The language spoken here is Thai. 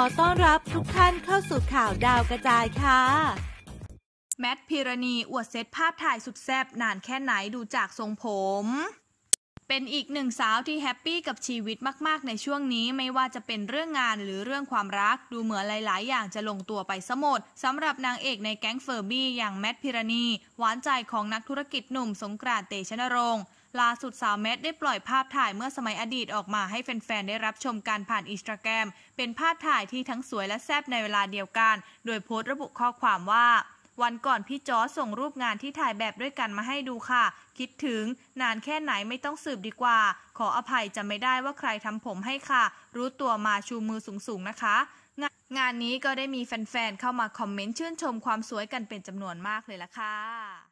ต้อนรับทุกท่านเข้าสู่ข่าวดาวกระจายค่ะ แมทภีรนีย์อวดเซตภาพถ่ายสุดแซ่บนานแค่ไหนดูจากทรงผม เป็นอีกหนึ่งสาวที่ happy กับชีวิตมาก ๆ ในช่วงนี้ไม่ว่าจะเป็นเรื่องงานหรือเรื่องความรักดูเหมือนหลาย ๆ อย่างจะลงตัวไปซะหมดสำหรับนางเอกในแก๊งเฟอร์บี้อย่างแมทภีรนีย์ หวานใจของนักธุรกิจหนุ่มสงกรานต์เตชะนรงค์ ล่าสุดสาวแมทได้ปล่อยภาพถ่ายเมื่อสมัยอดีตออกมาให้แฟนๆ ได้รับชมกันผ่านอินสตาแกรมเป็นภาพถ่ายที่ทั้งสวยและแซ่บในเวลาเดียวกัน โดยโพสต์ระบุข้อความว่า วันก่อนพี่จอส่งรูปงานที่ถ่ายแบบด้วยกันมาให้ดูค่ะ คิดถึง นานแค่ไหนไม่ต้องสืบดีกว่า ขออภัยจะไม่ได้ว่าใครทำผมให้ค่ะ รู้ตัวมาชูมือสูงๆนะคะงานงานนี้ก็ได้มีแฟนๆ เข้ามาคอมเมนต์ชื่นชมความสวยกันเป็นจำนวนมากเลยล่ะค่ะ